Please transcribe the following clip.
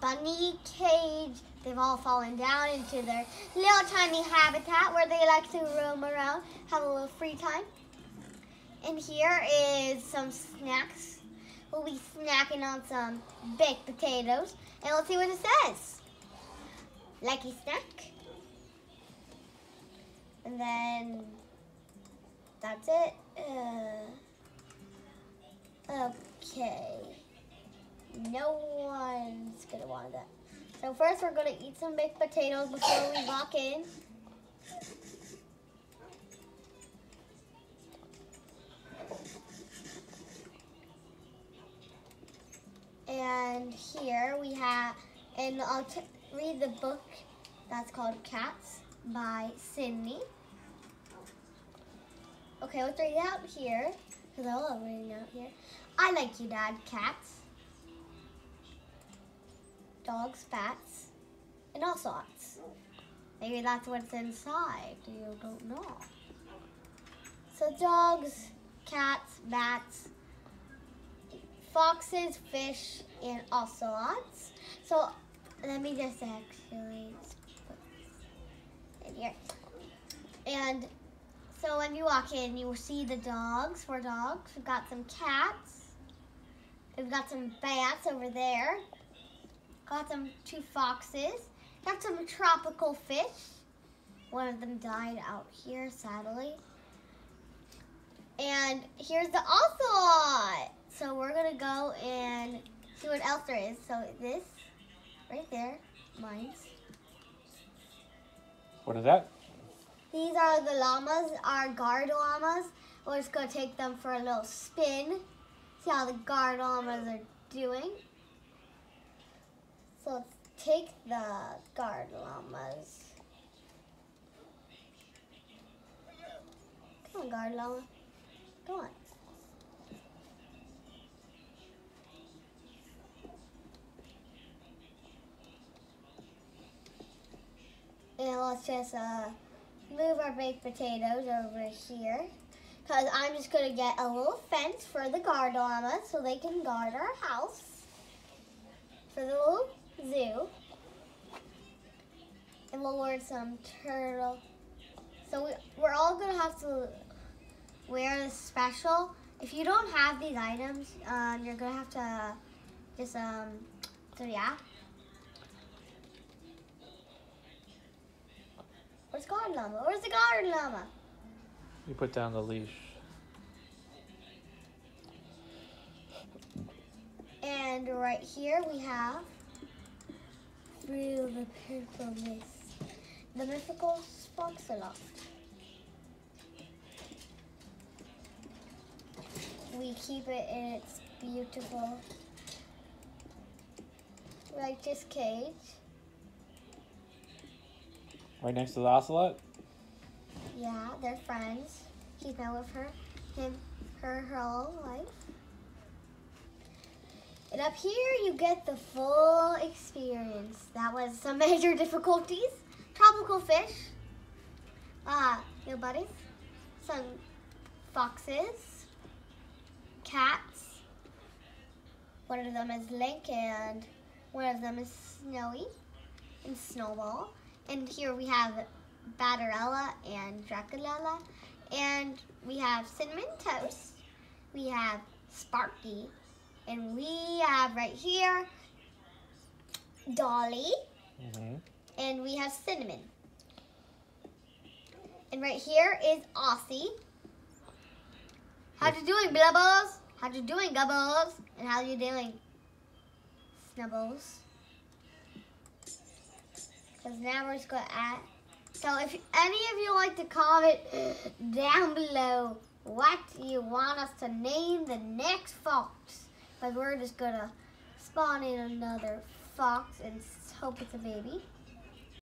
bunny cage. They've all fallen down into their little tiny habitat where they like to roam around, have a little free time. And here is some snacks. We'll be snacking on some baked potatoes. And let's see what it says. Lucky snack. And then that's it. Uh, okay. No one's gonna want that. So first we're gonna eat some baked potatoes before we walk in. And here we have, and I'll read the book that's called Cats by Sydney. Okay, let's read it out here, because I love reading out here. I like you, Dad. Cats, dogs, bats, and ocelots. Maybe that's what's inside. You don't know. So dogs, cats, bats, foxes, fish, and ocelots. So let me just actually put in here. And so when you walk in, you will see the dogs, four dogs. We've got some cats. We've got some bats over there. Got some two foxes. Got some tropical fish. One of them died out here, sadly. And here's the ocelot. So we're gonna go and see what else there is. So this, right there, mine's. What is that? These are the llamas, our guard llamas. We're just gonna take them for a little spin. See how the guard llamas are doing. So let's take the guard llamas. Come on, guard llama. Go on. And let's just uh, move our baked potatoes over here. Because I'm just going to get a little fence for the guard llamas so they can guard our house. For the little zoo. And we'll wear some turtle. So we, we're all going to have to wear this special. If you don't have these items, um, you're going to have to just, um, so yeah. Where's guard llama? Where's the garden llama? You put down the leash. And right here we have through the mist, the mythical Spoxalot. We keep it in its beautiful righteous cage. Right next to the ocelot? Yeah, they're friends. He's been with her, him, her, her whole life. And up here, you get the full experience. That was some major difficulties. Tropical fish. Uh, no buddies. Some foxes. Cats. One of them is Link and one of them is Snowy and Snowball. And here we have Batterella and Draculella. And we have Cinnamon Toast. We have Sparky. And we have right here Dolly. Mm-hmm. And we have Cinnamon. And right here is Aussie. How you doing, Blubbles? How you doing, Gubbles? And how you doing, Snubbles? Because now we're just going to add. So if any of you like to comment down below what you want us to name the next fox. Because we're just to spawn in another fox and hope it's a baby.